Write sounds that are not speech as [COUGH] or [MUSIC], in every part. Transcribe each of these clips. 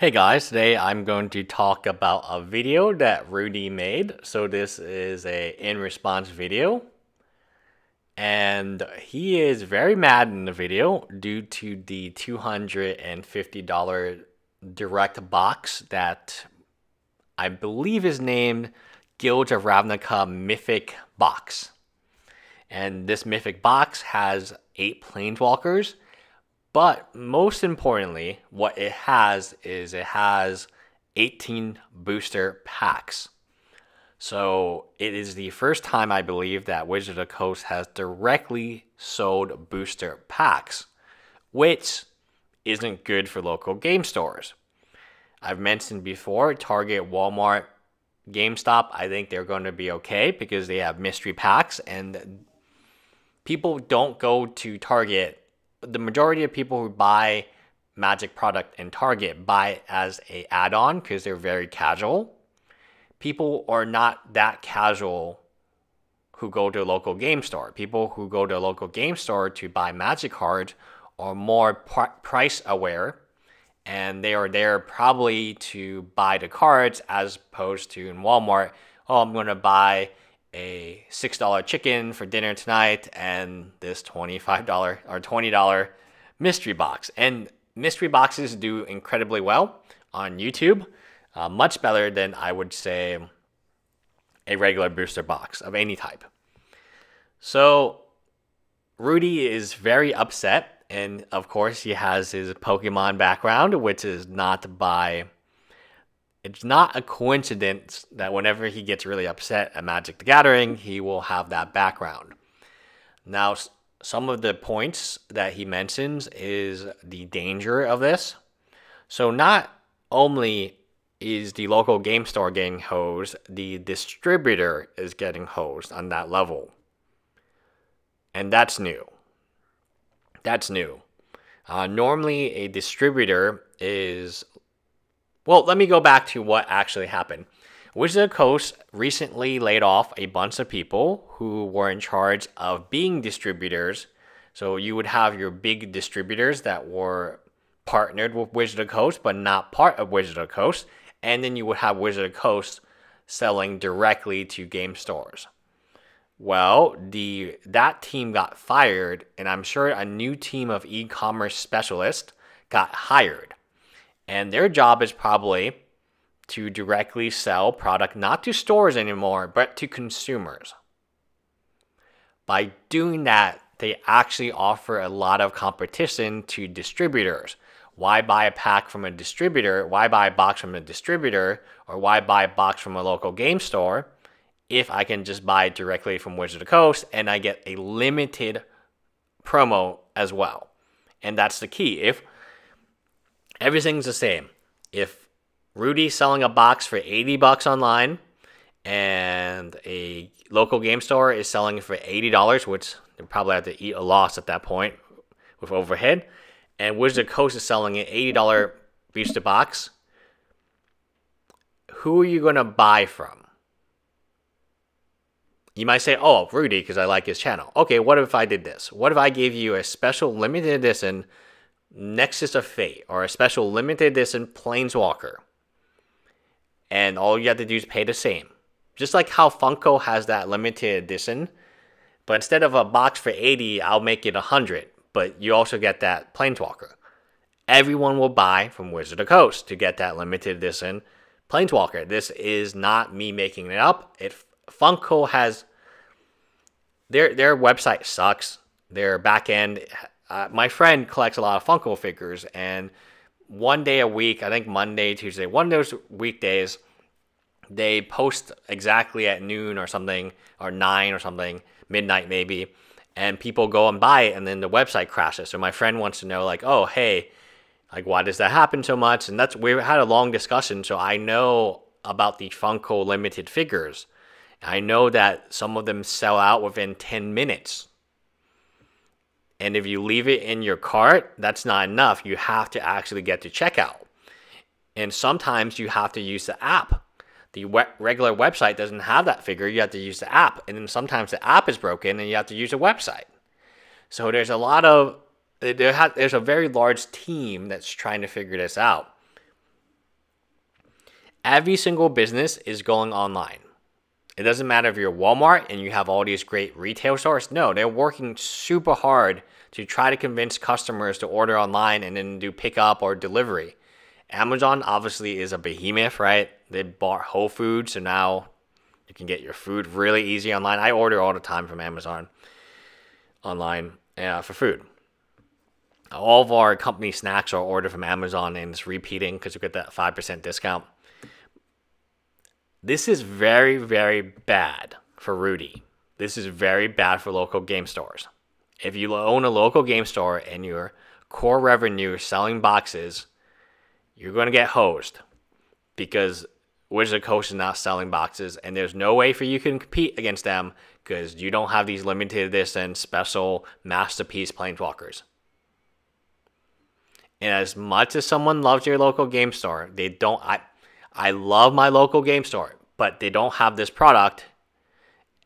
Hey guys, today I'm going to talk about a video that Rudy made. So this is a in response video. And he is very mad in the video due to the $250 direct box that I believe is named Guild of Ravnica Mythic Box. And this Mythic box has eight Planeswalkers but most importantly, what it has is it has 18 booster packs. So it is the first time I believe that Wizard of the Coast has directly sold booster packs, which isn't good for local game stores. I've mentioned before Target, Walmart, GameStop, I think they're going to be okay because they have mystery packs and people don't go to Target the majority of people who buy Magic product in Target buy it as a add-on because they're very casual. People are not that casual who go to a local game store. People who go to a local game store to buy Magic cards are more pr- price aware and they are there probably to buy the cards as opposed to in Walmart, oh, I'm going to buy a $6 chicken for dinner tonight and this $25 or $20 mystery box. And mystery boxes do incredibly well on YouTube, uh, much better than I would say a regular booster box of any type. So Rudy is very upset, and of course, he has his Pokemon background, which is not by it's not a coincidence that whenever he gets really upset at Magic the Gathering, he will have that background. Now, some of the points that he mentions is the danger of this. So, not only is the local game store getting hosed, the distributor is getting hosed on that level. And that's new. That's new. Uh, normally, a distributor is well, let me go back to what actually happened. Wizard of Coast recently laid off a bunch of people who were in charge of being distributors. So you would have your big distributors that were partnered with Wizard of Coast but not part of Wizard of Coast. And then you would have Wizard of Coast selling directly to game stores. Well, the that team got fired, and I'm sure a new team of e-commerce specialists got hired. And their job is probably to directly sell product not to stores anymore, but to consumers. By doing that, they actually offer a lot of competition to distributors. Why buy a pack from a distributor? Why buy a box from a distributor? Or why buy a box from a local game store if I can just buy directly from Wizard of the Coast and I get a limited promo as well? And that's the key. If everything's the same. If Rudy's selling a box for 80 bucks online and a local game store is selling it for $80, which they probably have to eat a loss at that point with overhead, and Wizard Coast is selling an $80 booster box, who are you going to buy from? You might say, oh, Rudy, because I like his channel. Okay, what if I did this? What if I gave you a special limited edition Nexus of Fate or a special limited edition Planeswalker. And all you have to do is pay the same. Just like how Funko has that limited edition. But instead of a box for 80, I'll make it 100. But you also get that Planeswalker. Everyone will buy from Wizard of Coast to get that limited edition Planeswalker. This is not me making it up. It Funko has their their website sucks. Their back end uh, my friend collects a lot of Funko figures, and one day a week, I think Monday, Tuesday, one of those weekdays, they post exactly at noon or something, or nine or something, midnight maybe, and people go and buy it, and then the website crashes. So my friend wants to know, like, oh, hey, like, why does that happen so much? And that's we had a long discussion, so I know about the Funko limited figures. I know that some of them sell out within 10 minutes. And if you leave it in your cart, that's not enough. You have to actually get to checkout. And sometimes you have to use the app. The regular website doesn't have that figure. You have to use the app. And then sometimes the app is broken and you have to use a website. So there's a lot of, there there's a very large team that's trying to figure this out. Every single business is going online. It doesn't matter if you're Walmart and you have all these great retail stores. No, they're working super hard to try to convince customers to order online and then do pickup or delivery. Amazon obviously is a behemoth, right? They bought Whole Foods, so now you can get your food really easy online. I order all the time from Amazon online uh, for food. All of our company snacks are ordered from Amazon and it's repeating because you get that 5% discount. This is very, very bad for Rudy. This is very bad for local game stores. If you own a local game store and your core revenue is selling boxes, you're going to get hosed because Wizard Coast is not selling boxes, and there's no way for you can compete against them because you don't have these limited edition special masterpiece planeswalkers. And as much as someone loves your local game store, they don't. I, I love my local game store, but they don't have this product.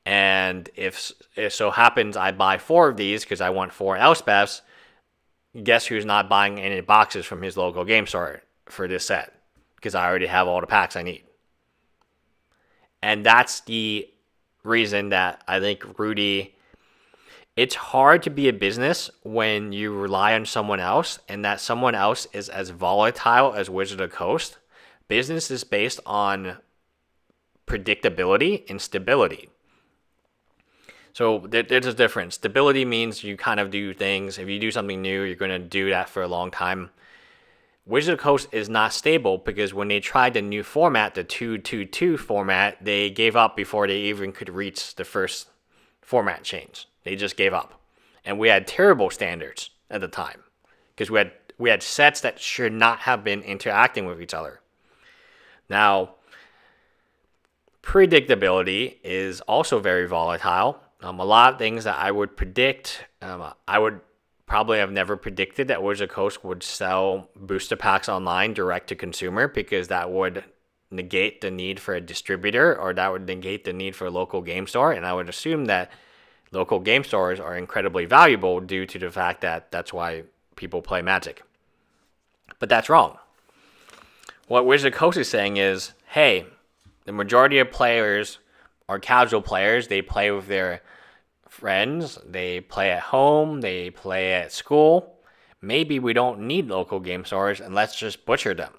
And if it so happens I buy four of these because I want four Elspeths, guess who's not buying any boxes from his local game store for this set? Because I already have all the packs I need. And that's the reason that I think Rudy, it's hard to be a business when you rely on someone else and that someone else is as volatile as Wizard of Coast. Business is based on predictability and stability. So there's a difference. Stability means you kind of do things. If you do something new, you're going to do that for a long time. Wizard Coast is not stable because when they tried the new format, the 222 format, they gave up before they even could reach the first format change. They just gave up. And we had terrible standards at the time because we had we had sets that should not have been interacting with each other. Now, predictability is also very volatile. Um, a lot of things that I would predict, um, I would probably have never predicted that Wizard of Coast would sell booster packs online direct to consumer because that would negate the need for a distributor or that would negate the need for a local game store. And I would assume that local game stores are incredibly valuable due to the fact that that's why people play Magic. But that's wrong. What Wizard Coast is saying is hey, the majority of players are casual players, they play with their friends, they play at home, they play at school. Maybe we don't need local game stores and let's just butcher them.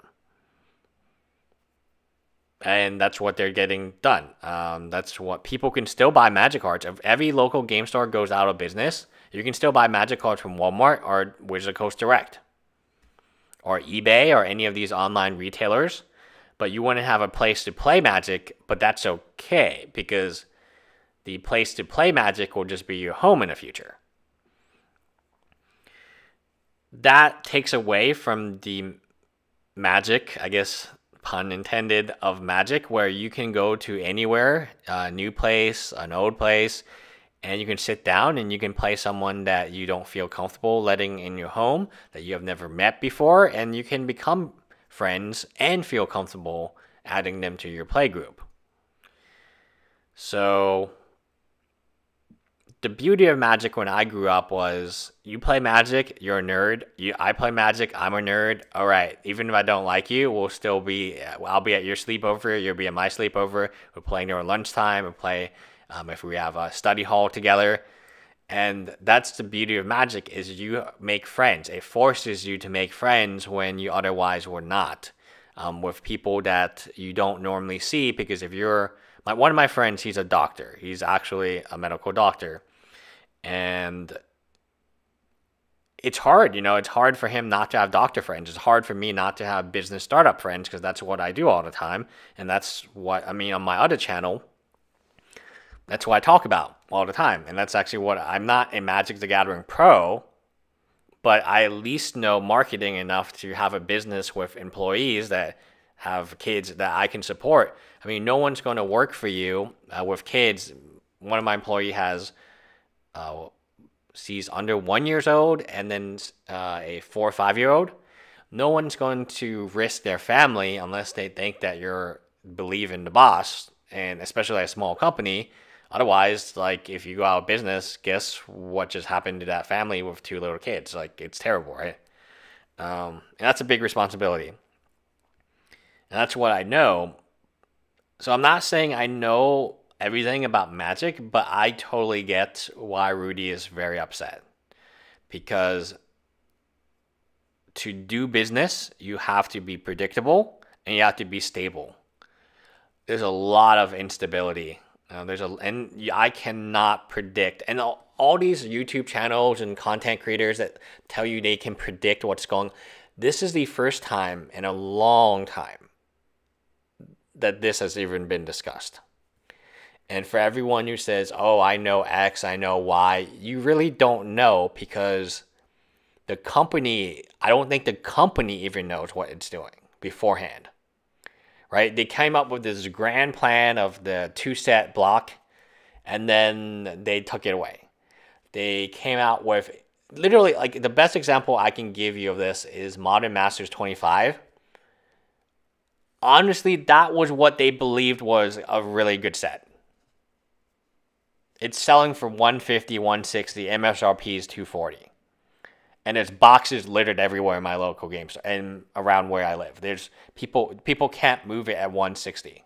And that's what they're getting done. Um, that's what people can still buy magic cards. If every local game store goes out of business, you can still buy magic cards from Walmart or Wizard Coast Direct or eBay or any of these online retailers. But you wouldn't have a place to play magic, but that's okay because the place to play Magic will just be your home in the future. That takes away from the magic, I guess, pun intended, of Magic, where you can go to anywhere, a new place, an old place, and you can sit down and you can play someone that you don't feel comfortable letting in your home, that you have never met before, and you can become friends and feel comfortable adding them to your play group. So the beauty of Magic when I grew up was you play Magic, you're a nerd. You, I play Magic, I'm a nerd. All right, even if I don't like you, we'll still be. I'll be at your sleepover. You'll be at my sleepover. We're playing during lunchtime. We play um, if we have a study hall together. And that's the beauty of Magic is you make friends. It forces you to make friends when you otherwise would not. Um, with people that you don't normally see because if you're my one of my friends, he's a doctor. He's actually a medical doctor, and it's hard. You know, it's hard for him not to have doctor friends. It's hard for me not to have business startup friends because that's what I do all the time, and that's what I mean on my other channel. That's what I talk about all the time, and that's actually what I'm not a Magic the Gathering pro, but I at least know marketing enough to have a business with employees that have kids that I can support. I mean, no one's going to work for you uh, with kids. One of my employee has, uh, sees under one years old and then uh, a four or five year old. No one's going to risk their family unless they think that you're believe in the boss, and especially a small company. Otherwise, like if you go out of business, guess what just happened to that family with two little kids? Like it's terrible, right? Um, and that's a big responsibility. And that's what I know. So I'm not saying I know everything about Magic, but I totally get why Rudy is very upset. Because to do business, you have to be predictable and you have to be stable. There's a lot of instability. Uh, there's a and I cannot predict and all, all these YouTube channels and content creators that tell you they can predict what's going. This is the first time in a long time that this has even been discussed. And for everyone who says, "Oh, I know X, I know Y," you really don't know because the company, I don't think the company even knows what it's doing beforehand. Right? They came up with this grand plan of the two set block and then they took it away. They came out with literally like the best example I can give you of this is Modern Masters 25. Honestly, that was what they believed was a really good set. It's selling for 150, 160, MSRP is 240 and there's boxes littered everywhere in my local game store and around where I live. There's people people can't move it at 160.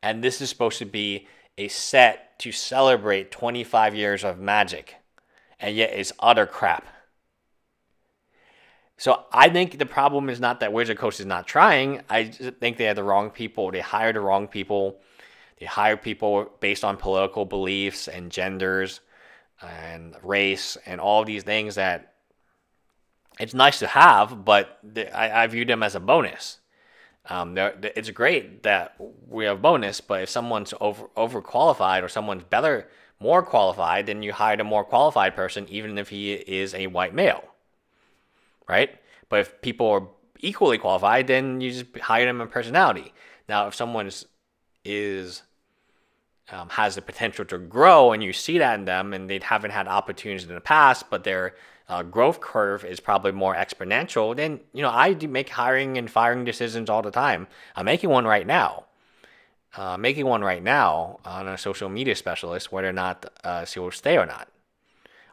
And this is supposed to be a set to celebrate 25 years of magic. And yet it's utter crap. So I think the problem is not that Wizard Coast is not trying. I think they had the wrong people. They hired the wrong people. They hired people based on political beliefs and genders and race and all these things that it's nice to have, but I, I view them as a bonus. Um, it's great that we have bonus, but if someone's over overqualified or someone's better, more qualified, then you hire a more qualified person, even if he is a white male, right? But if people are equally qualified, then you just hire them in personality. Now, if someone is um, has the potential to grow, and you see that in them, and they haven't had opportunities in the past, but their uh, growth curve is probably more exponential, then you know I make hiring and firing decisions all the time. I'm making one right now. Uh, making one right now on a social media specialist, whether or not uh, she will stay or not.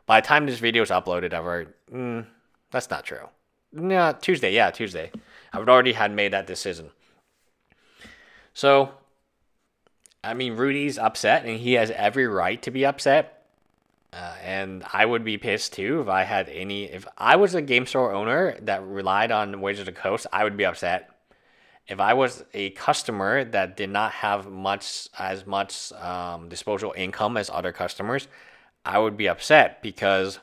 By the time this video is uploaded, I've already, mm, that's not true. Yeah, Tuesday, yeah, Tuesday. I've already had made that decision. So I mean, Rudy's upset, and he has every right to be upset. Uh, and I would be pissed too if I had any. If I was a game store owner that relied on Wizards of the Coast, I would be upset. If I was a customer that did not have much as much um, disposable income as other customers, I would be upset because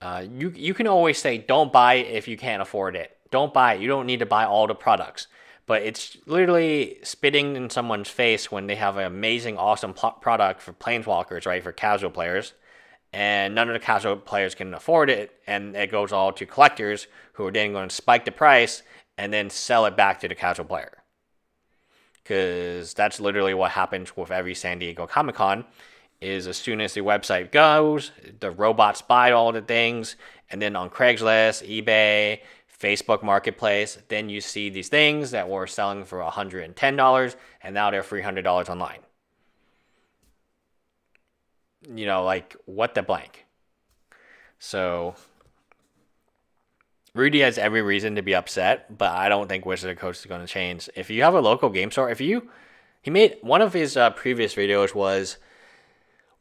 uh, you you can always say don't buy if you can't afford it. Don't buy it. You don't need to buy all the products but it's literally spitting in someone's face when they have an amazing, awesome product for planeswalkers, right? For casual players, and none of the casual players can afford it, and it goes all to collectors who are then going to spike the price and then sell it back to the casual player. Because that's literally what happens with every San Diego Comic Con. Is as soon as the website goes, the robots buy all the things, and then on Craigslist, eBay, Facebook Marketplace, then you see these things that were selling for $110 and now they're $300 online. You know, like what the blank. So Rudy has every reason to be upset, but I don't think Wizard of Coast is going to change. If you have a local game store, if you he made one of his uh, previous videos was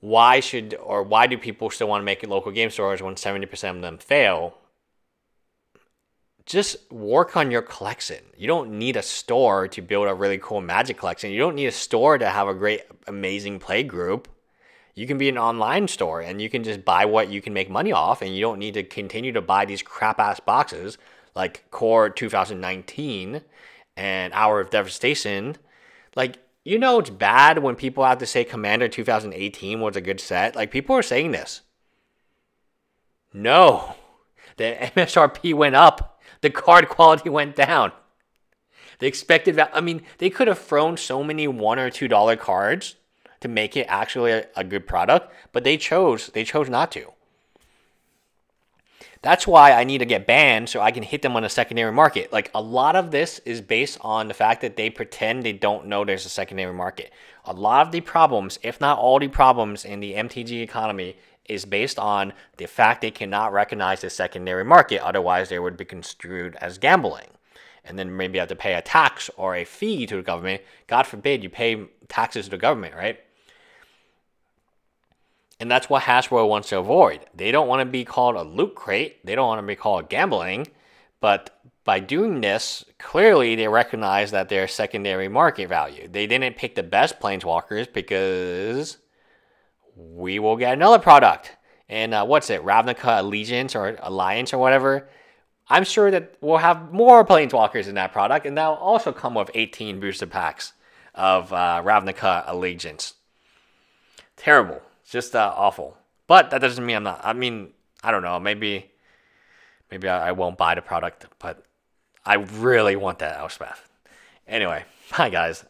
why should or why do people still want to make local game stores when 70% of them fail? Just work on your collection. You don't need a store to build a really cool magic collection. You don't need a store to have a great, amazing play group. You can be an online store and you can just buy what you can make money off, and you don't need to continue to buy these crap ass boxes like Core 2019 and Hour of Devastation. Like, you know, it's bad when people have to say Commander 2018 was a good set. Like, people are saying this. No, the [LAUGHS] MSRP went up [LAUGHS] the card quality went down. The expected value, I mean, they could have thrown so many one or two dollar cards to make it actually a, a good product, but they chose they chose not to. That's why I need to get banned so I can hit them on a secondary market. Like a lot of this is based on the fact that they pretend they don't know there's a secondary market. A lot of the problems, if not all the problems in the MTG economy is based on the fact they cannot recognize the secondary market, otherwise, they would be construed as gambling. and then maybe you have to pay a tax or a fee to the government. God forbid you pay taxes to the government, right? And that's what Hasbro wants to avoid. They don't want to be called a loot crate. They don't want to be called gambling. But by doing this, clearly they recognize that they're secondary market value. They didn't pick the best planeswalkers because we will get another product. And uh, what's it, Ravnica Allegiance or Alliance or whatever? I'm sure that we'll have more Planeswalkers in that product, and that'll also come with 18 booster packs of uh, Ravnica Allegiance. Terrible. Just uh, awful. But that doesn't mean I'm not. I mean, I don't know. Maybe, maybe I, I won't buy the product, but I really want that Elspeth. Anyway, [LAUGHS] bye guys.